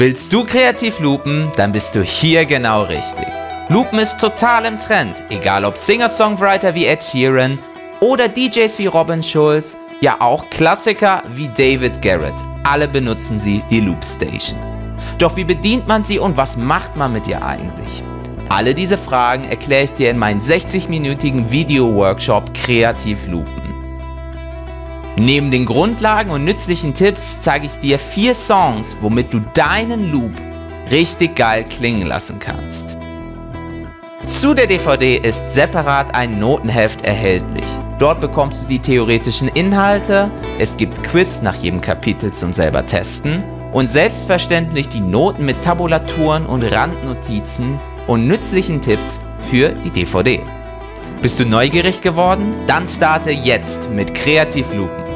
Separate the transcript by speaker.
Speaker 1: Willst du kreativ loopen, dann bist du hier genau richtig. Loopen ist total im Trend, egal ob Singer-Songwriter wie Ed Sheeran oder DJs wie Robin Schulz, ja auch Klassiker wie David Garrett. Alle benutzen sie die Loop Station. Doch wie bedient man sie und was macht man mit ihr eigentlich? Alle diese Fragen erkläre ich dir in meinem 60-minütigen Video-Workshop Kreativ Loopen. Neben den Grundlagen und nützlichen Tipps zeige ich dir vier Songs, womit du deinen Loop richtig geil klingen lassen kannst. Zu der DVD ist separat ein Notenheft erhältlich. Dort bekommst du die theoretischen Inhalte, es gibt Quiz nach jedem Kapitel zum selber testen und selbstverständlich die Noten mit Tabulaturen und Randnotizen und nützlichen Tipps für die DVD. Bist du neugierig geworden? Dann starte jetzt mit Kreativ Loopen